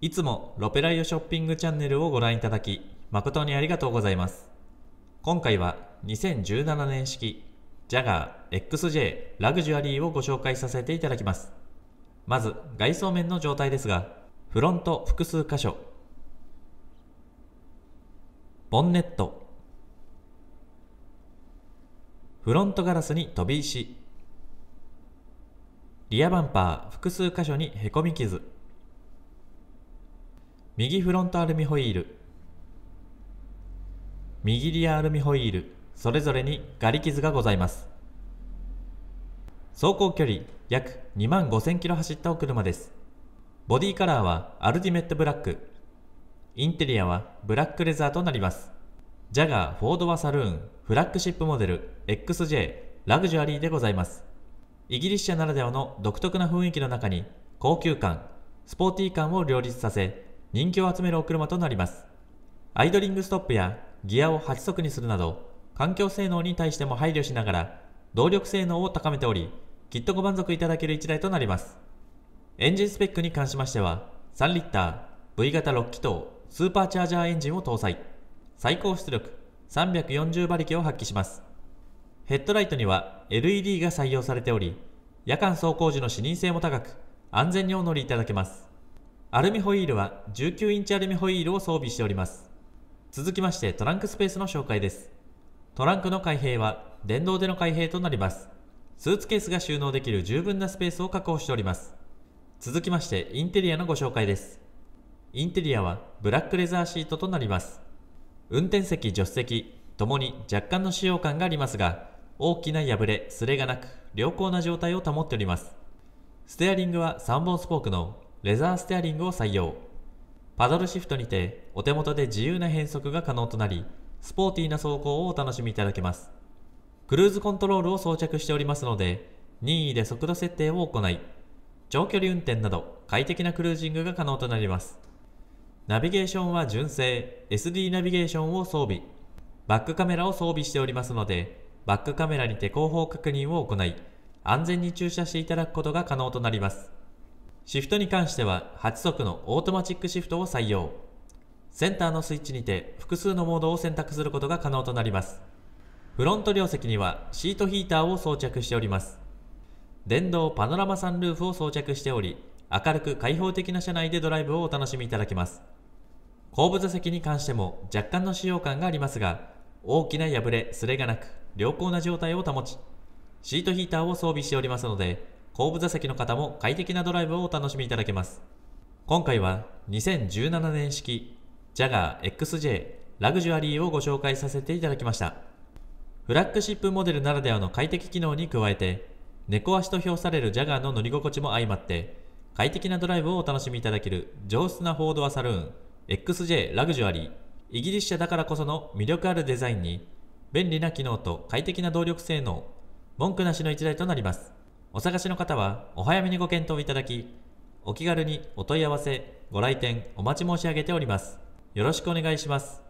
いつもロペライオショッピングチャンネルをご覧いただき、誠にありがとうございます。今回は2017年式ジャガー XJ ラグジュアリーをご紹介させていただきます。まず外装面の状態ですが、フロント複数箇所、ボンネット、フロントガラスに飛び石、リアバンパー複数箇所にへこみ傷、右フロントアルミホイール、右リアアルミホイール、それぞれにガリ傷がございます。走行距離約2万5000キロ走ったお車です。ボディカラーはアルティメットブラック。インテリアはブラックレザーとなります。ジャガーフォードワサルーンフラッグシップモデル XJ ラグジュアリーでございます。イギリス車ならではの独特な雰囲気の中に高級感、スポーティー感を両立させ人気を集めるお車となります。アイドリングストップやギアを8速にするなど環境性能に対しても配慮しながら動力性能を高めておりきっとご満足いただける1台となります。エンジンスペックに関しましては3リッター V 型6気筒スーパーチャージャーエンジンを搭載最高出力340馬力を発揮しますヘッドライトには LED が採用されており夜間走行時の視認性も高く安全にお乗りいただけますアルミホイールは19インチアルミホイールを装備しております。続きましてトランクスペースの紹介です。トランクの開閉は電動での開閉となります。スーツケースが収納できる十分なスペースを確保しております。続きましてインテリアのご紹介です。インテリアはブラックレザーシートとなります。運転席助手席ともに若干の使用感がありますが大きな破れすれがなく良好な状態を保っております。ステアリングは3本スポークのレザーステアリングを採用。パドルシフトにてお手元で自由な変速が可能となりスポーティーな走行をお楽しみいただけます。クルーズコントロールを装着しておりますので任意で速度設定を行い長距離運転など快適なクルージングが可能となります。ナビゲーションは純正 SD ナビゲーションを装備。バックカメラを装備しておりますのでバックカメラにて後方確認を行い安全に駐車していただくことが可能となります。シフトに関しては8速のオートマチックシフトを採用。センターのスイッチにて複数のモードを選択することが可能となります。フロント両席にはシートヒーターを装着しております。電動パノラマサンルーフを装着しており明るく開放的な車内でドライブをお楽しみいただけます。後部座席に関しても若干の使用感がありますが大きな破れすれがなく良好な状態を保ちシートヒーターを装備しておりますので後部座席の方も快適なドライブをお楽しみいただけます。今回は2017年式ジャガー XJ ラグジュアリーをご紹介させていただきました。フラッグシップモデルならではの快適機能に加えて猫足と評されるジャガーの乗り心地も相まって快適なドライブをお楽しみいただける上質なフォードアサルーン XJ ラグジュアリーイギリス車だからこその魅力あるデザインに便利な機能と快適な動力性能文句なしの一台となります。お探しの方はお早めにご検討いただきお気軽にお問い合わせご来店お待ち申し上げております。よろしくお願いします。